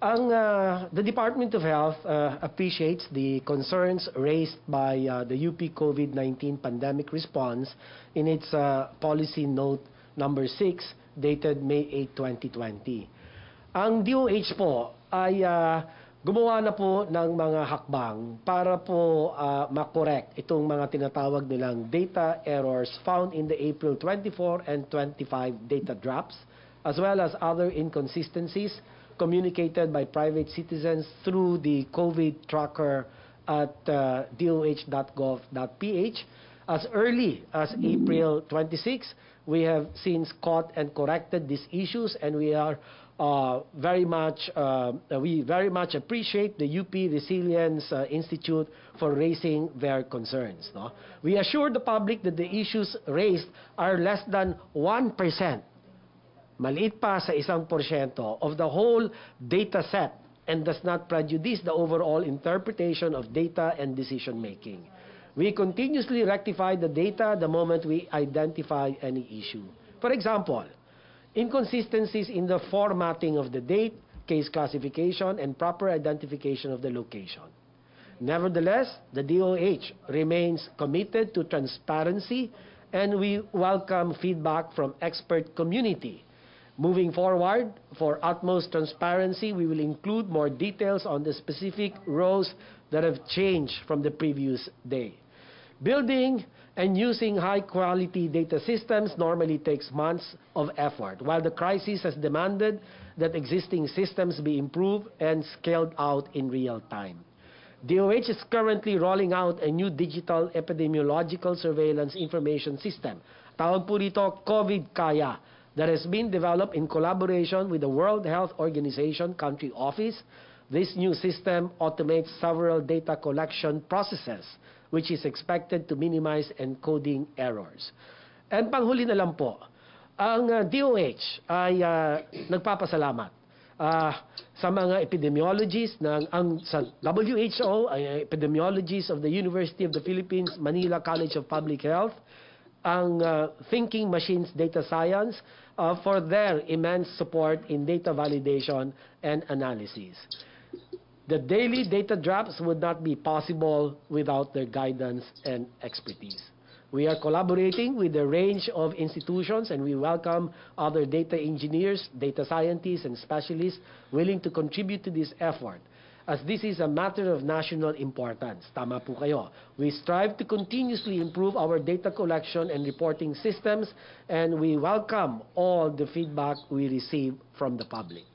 Ang uh, the Department of Health uh, appreciates the concerns raised by uh, the UP COVID-19 pandemic response in its uh, policy note number 6 dated May 8, 2020. Ang DOH po ay uh, gumawa na po ng mga hakbang para po uh, makorek itong mga tinatawag nilang data errors found in the April 24 and 25 data drops as well as other inconsistencies communicated by private citizens through the COVID tracker at uh, doh.gov.ph. As early as April 26, we have since caught and corrected these issues, and we are uh, very much uh, we very much appreciate the UP Resilience uh, Institute for raising their concerns. No? We assure the public that the issues raised are less than 1% maliit pa sa isang porsyento of the whole data set and does not prejudice the overall interpretation of data and decision making. We continuously rectify the data the moment we identify any issue. For example, inconsistencies in the formatting of the date, case classification, and proper identification of the location. Nevertheless, the DOH remains committed to transparency and we welcome feedback from expert community Moving forward, for utmost transparency, we will include more details on the specific rows that have changed from the previous day. Building and using high-quality data systems normally takes months of effort, while the crisis has demanded that existing systems be improved and scaled out in real time. DOH is currently rolling out a new digital epidemiological surveillance information system. Tawag po rito COVID-KAYA that has been developed in collaboration with the World Health Organization country office. This new system automates several data collection processes, which is expected to minimize encoding errors. And panghuli na lang po, ang uh, DOH ay uh, nagpapasalamat uh, sa mga epidemiologists ng ang sa WHO ay epidemiologists of the University of the Philippines Manila College of Public Health ang uh, Thinking Machines Data Science uh, for their immense support in data validation and analysis. The daily data drops would not be possible without their guidance and expertise. We are collaborating with a range of institutions and we welcome other data engineers, data scientists, and specialists willing to contribute to this effort as this is a matter of national importance. Tama po kayo. We strive to continuously improve our data collection and reporting systems and we welcome all the feedback we receive from the public.